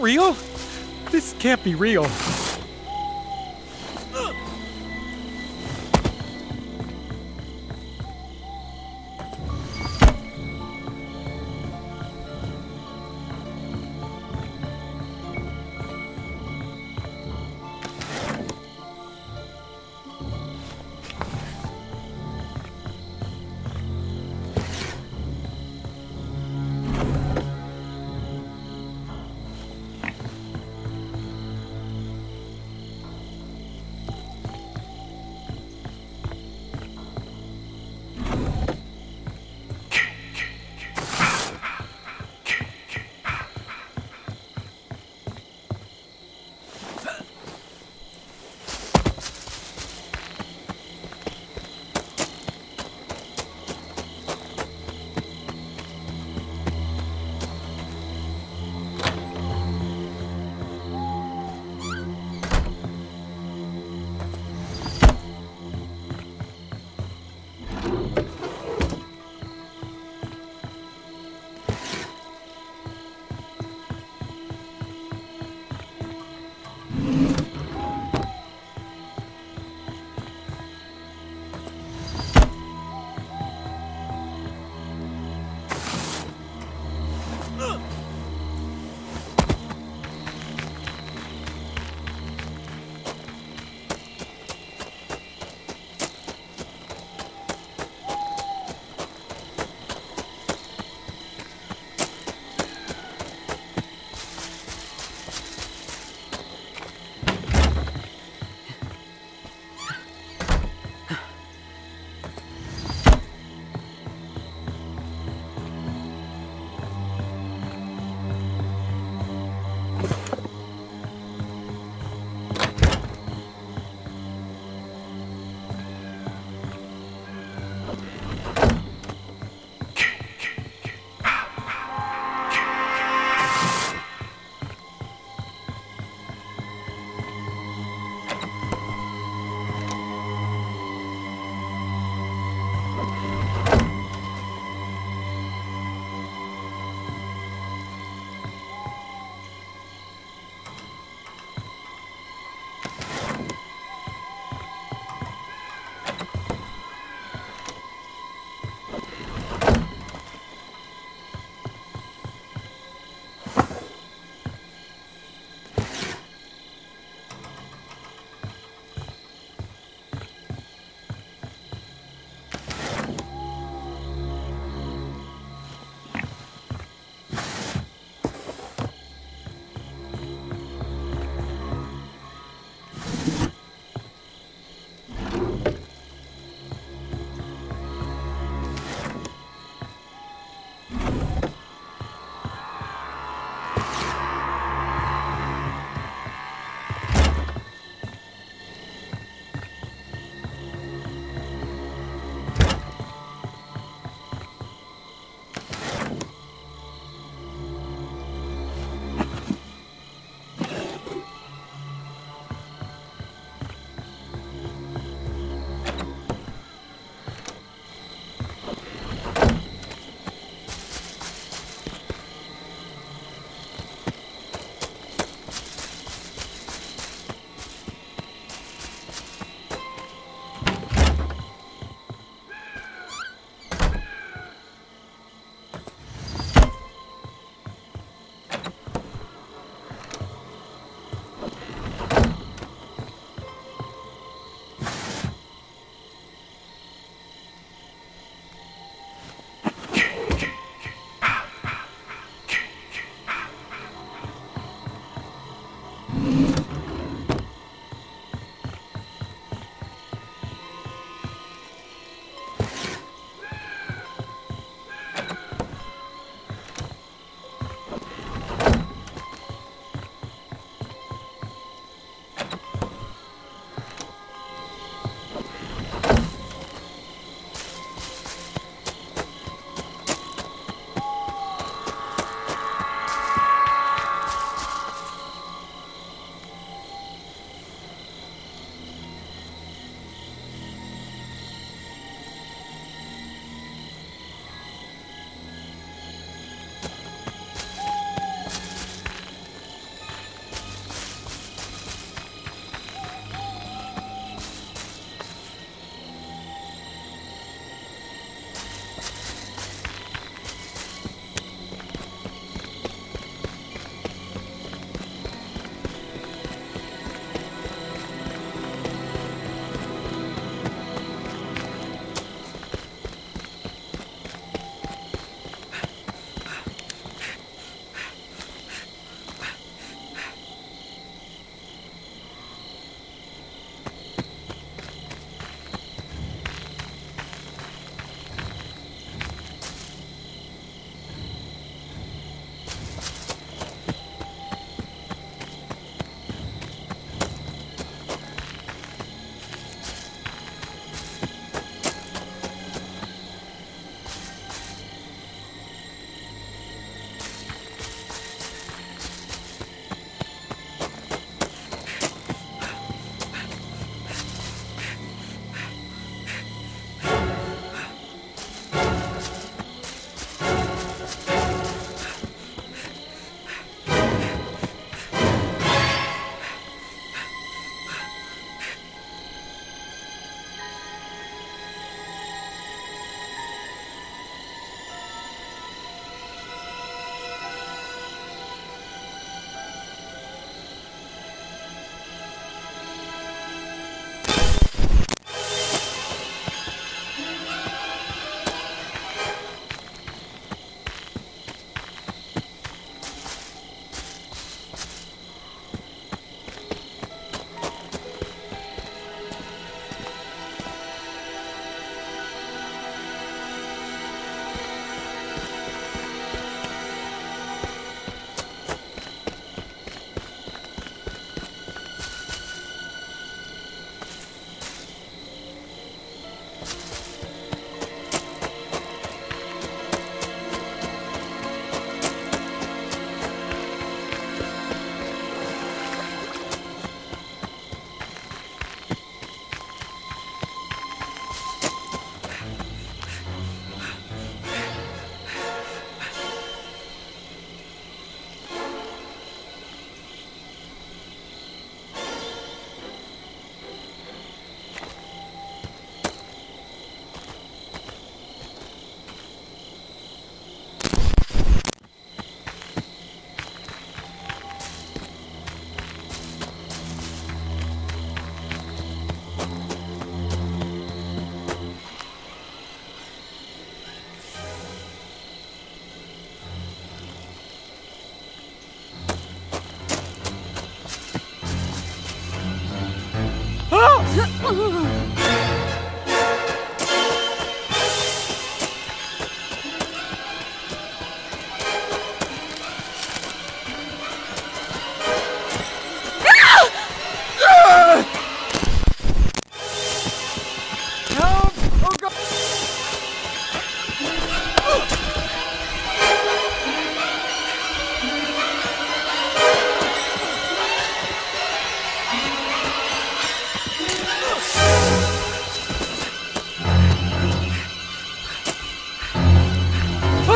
real? This can't be real.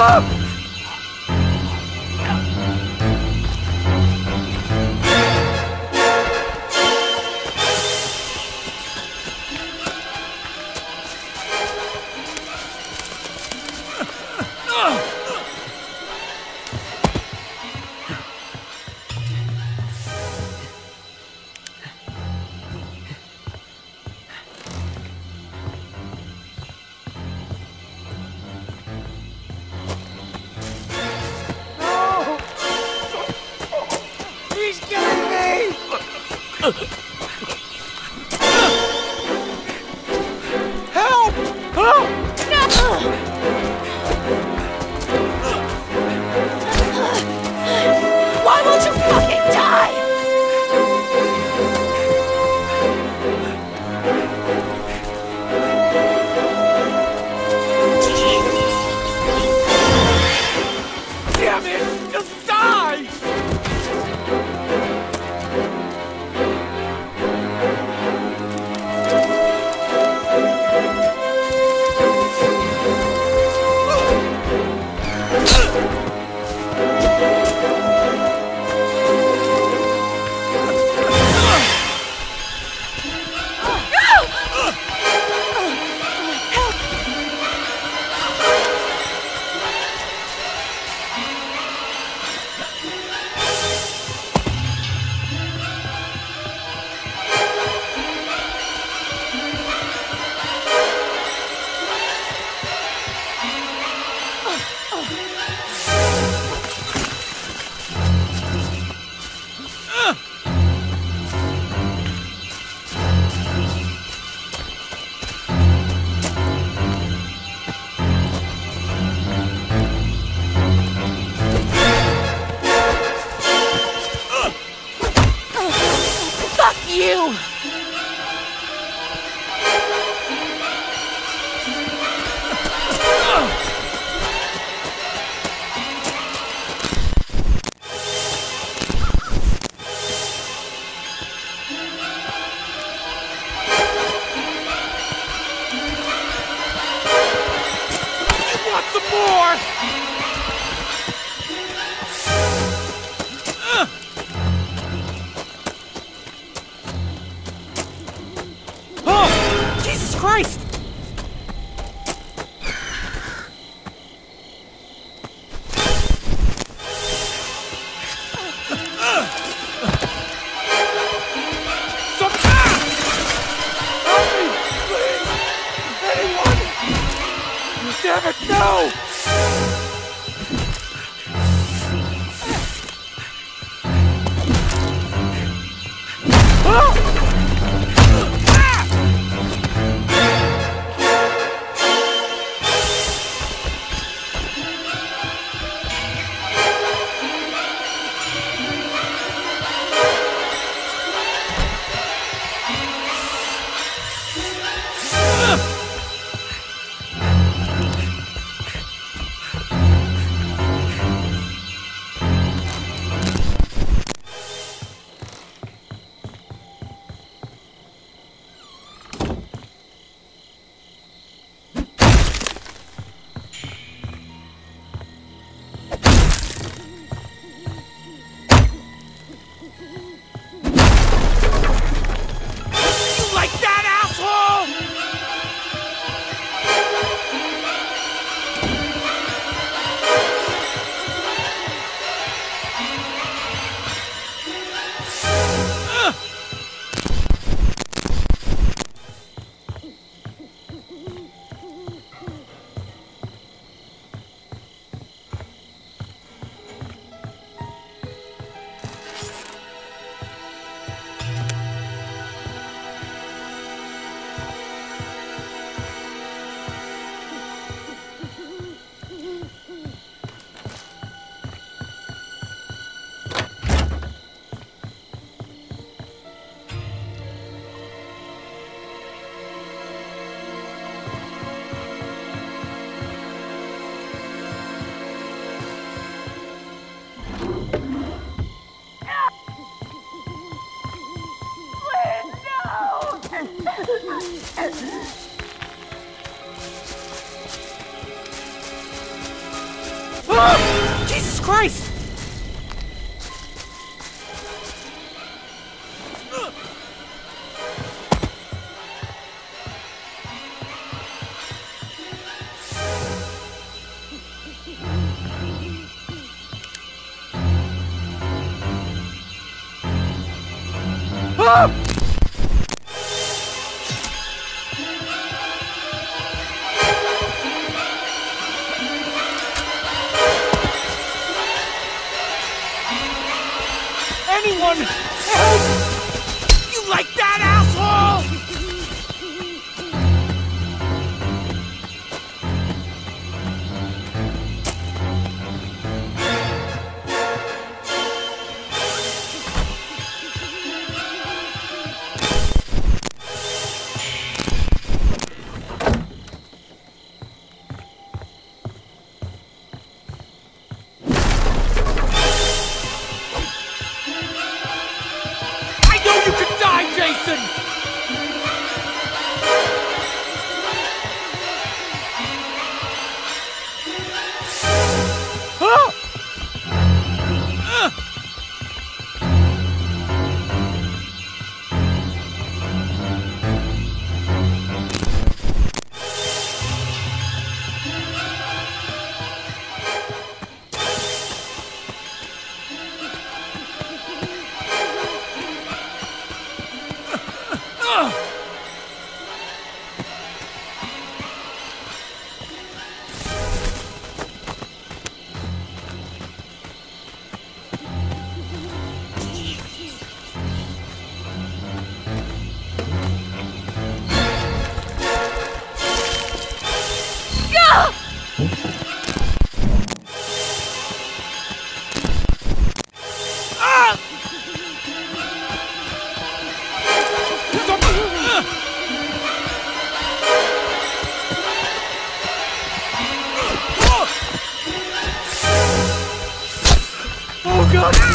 up! Help! Help! Why Ah! Oh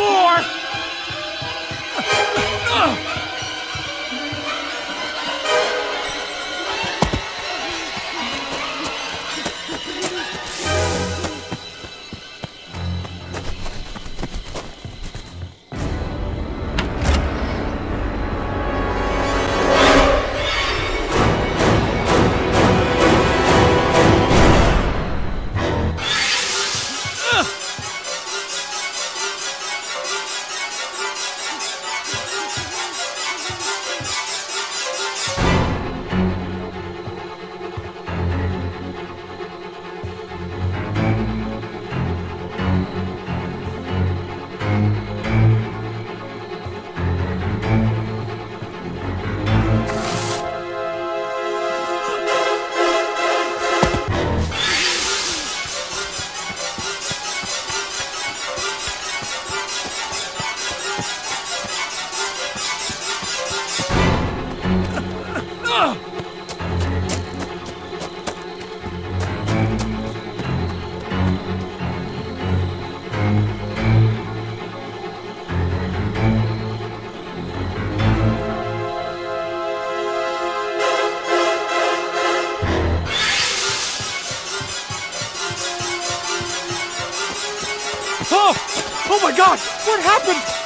more. Happened?